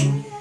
Música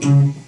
star.